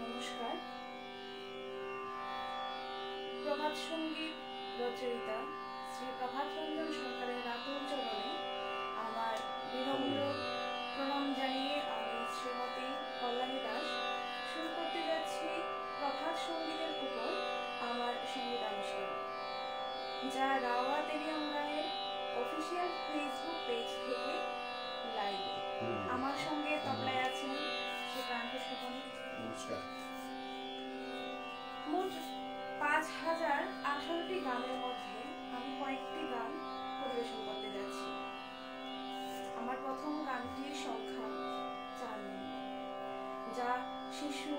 নমস্কার। প্রভাত সংগীত রচয়িতা শ্রী প্রভাত রঞ্জন সরকারের রাতুল চরণে আমার বিনম্র প্রণাম জানিয়ে আমি শ্রীমতী কল্যাণী দাস শুরু করতে যাচ্ছি প্রভাত সঙ্গীতের উপর আমার সঙ্গীতানুষ্ঠান যা রাওয়া তেরিয়ঙ্গায়ের অফিসিয়াল ফেসবুক পেজ থেকে লাইভ। আমার সঙ্গে তবলায় আছেন নমস্কার। মোট পাঁচ হাজার আঠারোটি গানের মধ্যে আমি কয়েকটি গান পরিবেশন করতে যাচ্ছি। আমার প্রথম গানটির সংখ্যা চার যা শিশু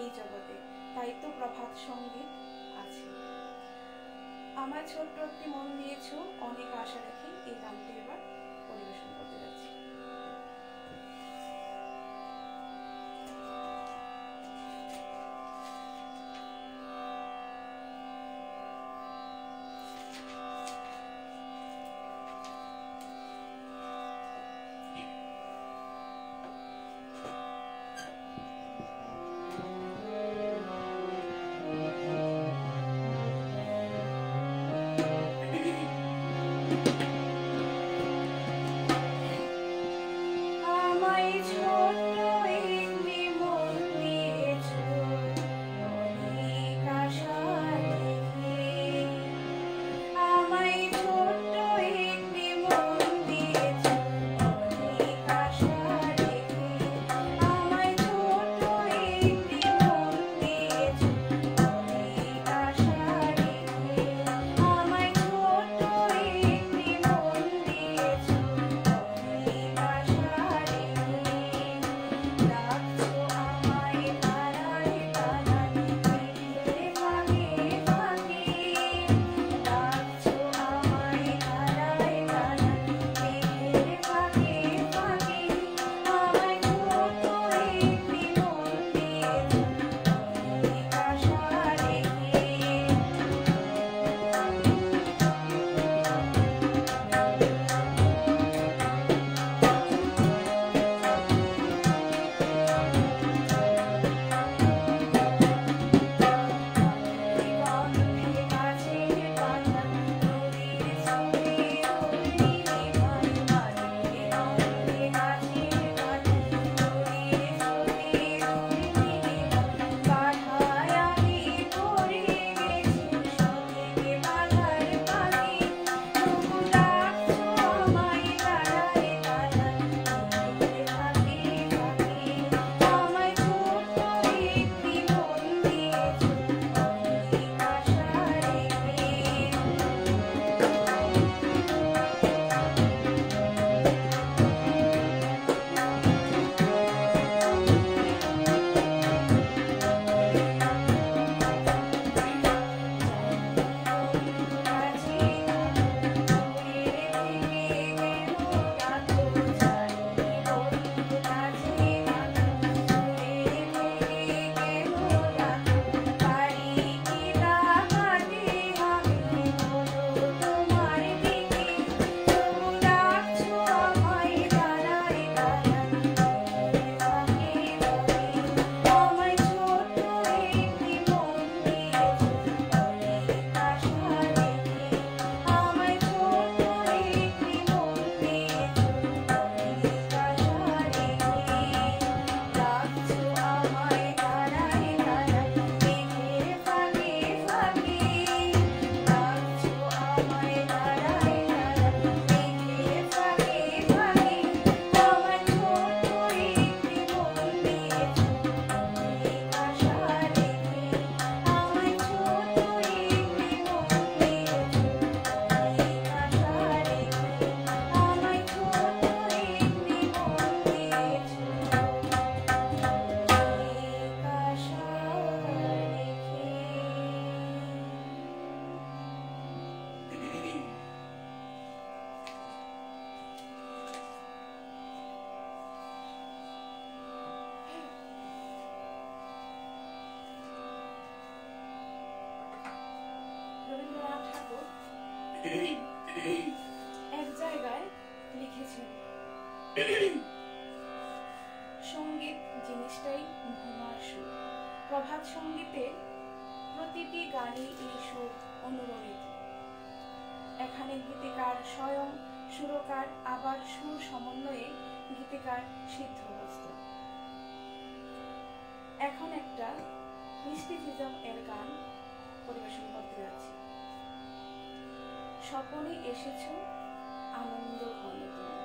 এই জগতে, তাই তো প্রভাত সংগীত আছে। আমার ছোট্ট একটি মন দিয়েছ, অনেক আশা রাখি এই গানটির তার আবার সুর সমন্বয়ে গীতিকার সিদ্ধ হয়েছিল এখন একটা মিষ্টি এর গান পরিবেশন করতে যাচ্ছি। স্বপনে এসেছ আনন্দ ঘনতা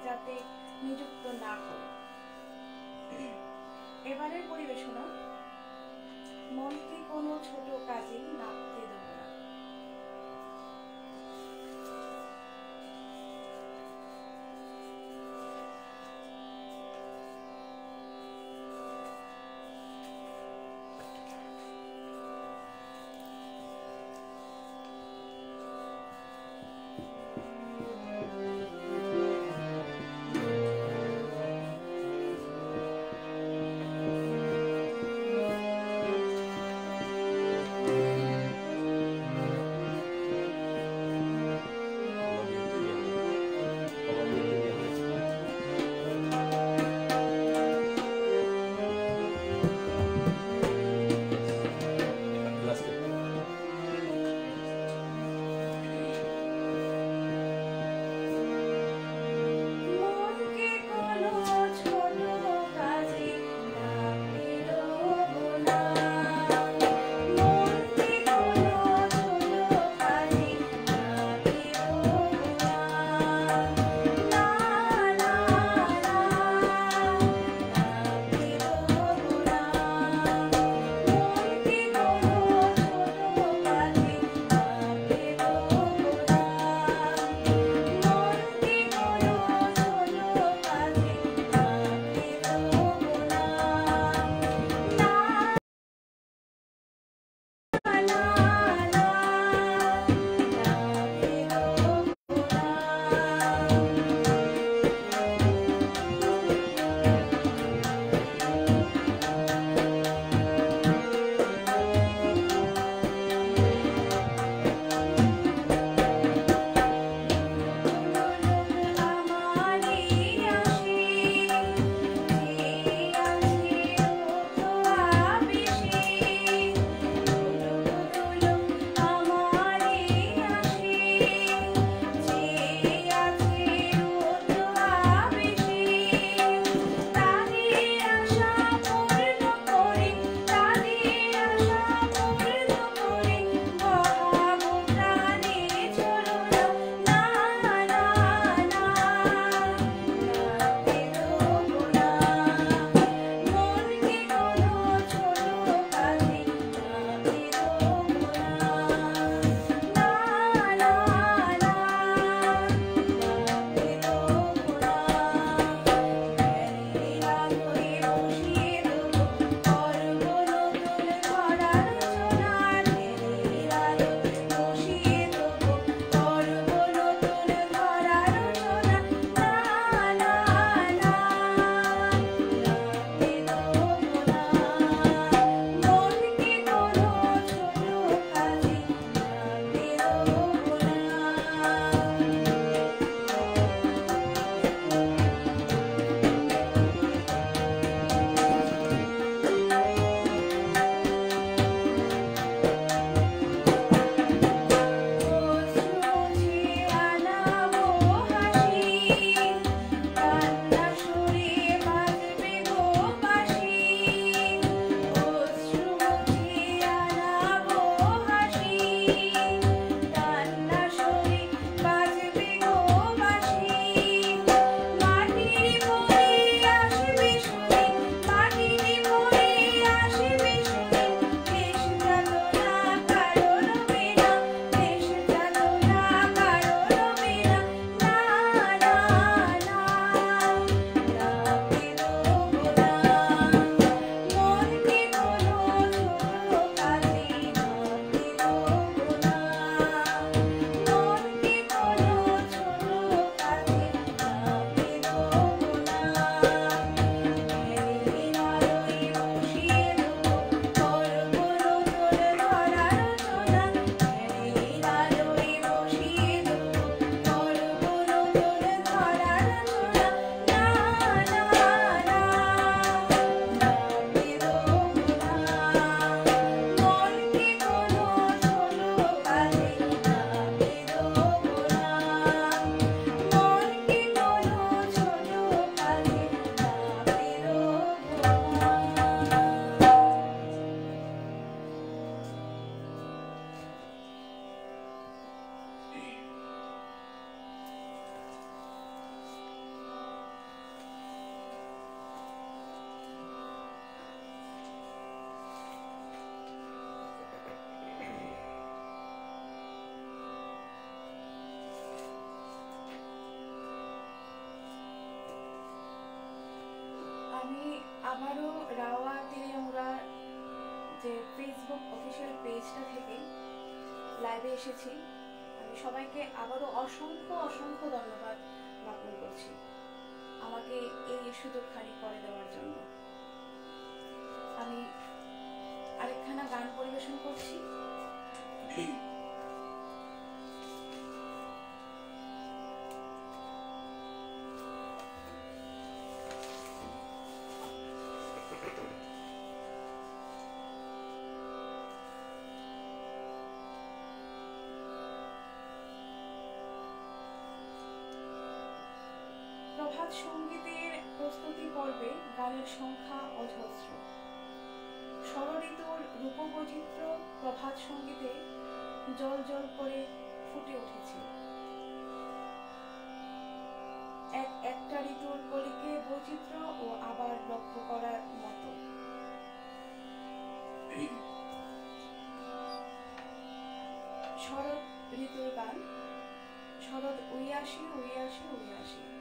যাতে নিযুক্ত না হয়। এবারের পরিবেশনা মনকে কোনো ছোট কাজেই নামতে গাওয়া থেকে আমরা যে ফেসবুক অফিসিয়াল পেজটা থেকে লাইভে এসেছি, আমি সবাইকে আবারও অসংখ্য অসংখ্য ধন্যবাদ জ্ঞাপন করছি আমাকে এই সুযোগ সুযোগখানি করে দেওয়ার জন্য। আমি আরেকখানা গান পরিবেশন করছি। সঙ্গীতের প্রস্তুতি পর্বে গানের সংখ্যা অজস্র। ষড়ঋতুর রূপবৈচিত্র্য প্রভাত সঙ্গীতে জল জল করে ফুটে উঠেছে। এক একটা ঋতুর কলিকে বৈচিত্র্য ও আবার লক্ষ্য করার মতো। শরৎ ঋতুর গান। শরৎ উইয়াসি উইয়াসি উইয়াসি।